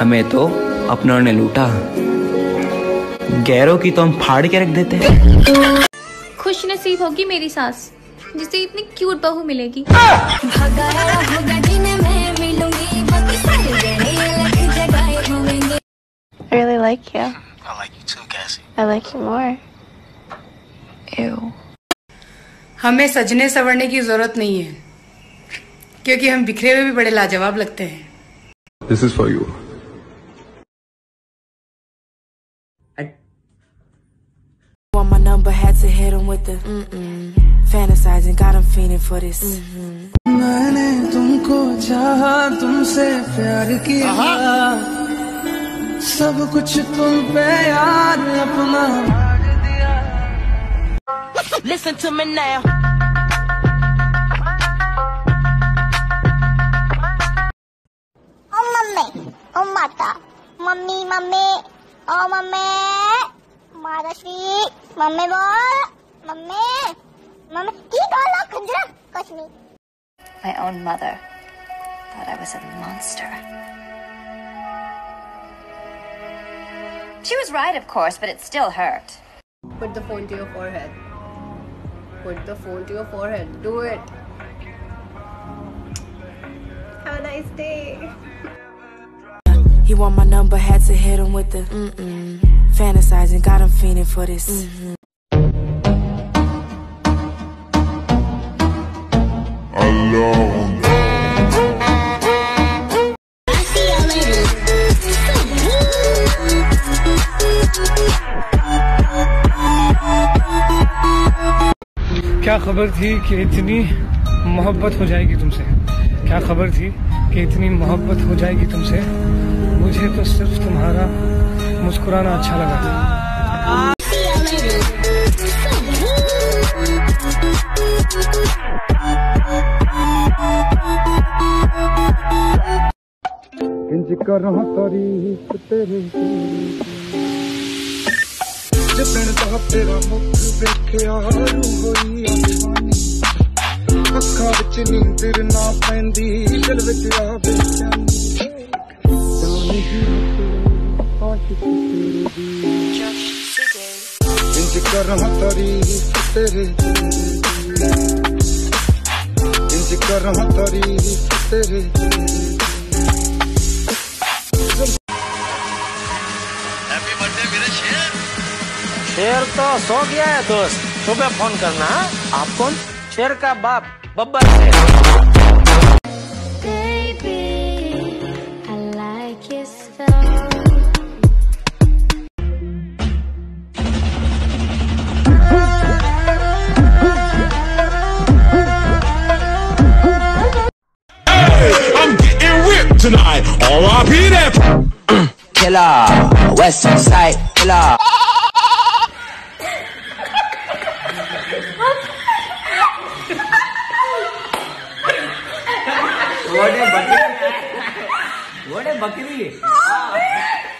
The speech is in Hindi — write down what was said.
हमें तो अपनों ने लूटा गैरों की तो हम फाड़ के रख देते खुश नसीब होगी मेरी सास जिसे इतनी क्यूट बहू मिलेगी I really like you. I like you too, Cassie. I like you more. Ew. हमें सजने संवरने की ज़रूरत नहीं है क्योंकि हम बिखरे हुए भी बड़े लाजवाब लगते हैं This is for you. Want my number, had to hit him with the mm-mm. Fantasizing, got him fiending for this. मैंने तुमको चाहा तुमसे प्यार किया सब कुछ तुम पे यार अपना Listen to me now. Oh mummy, oh mata, mummy, mummy, oh mummy, Marashi, mummy boy, mummy, mummy, की गाला खंजरा Kashmir. My own mother thought I was a monster. She was right, of course, but it still hurt. Put the phone to your forehead. Put the phone to your forehead. Do it. Have a nice day. He want my number, had to hit him with the mm-mm. Fantasizing, got him fiending for this. Mm Alone. क्या खबर थी कि इतनी मोहब्बत हो जाएगी तुमसे क्या खबर थी कि इतनी मोहब्बत हो जाएगी तुमसे मुझे तो सिर्फ़ तुम्हारा मुस्कुराना अच्छा लगा। था करो तारीफ़ तेरे तेरा मुख रू होई विच ना पैंदी दिल विच आ बेचैनी शेर। तो सो गया है दोस्त। सुबह फ़ोन करना हाँ? आप कौन? शेर का बाप, बब्बर शेर killer, West Side killer. what a bucket! What a bucket! Oh,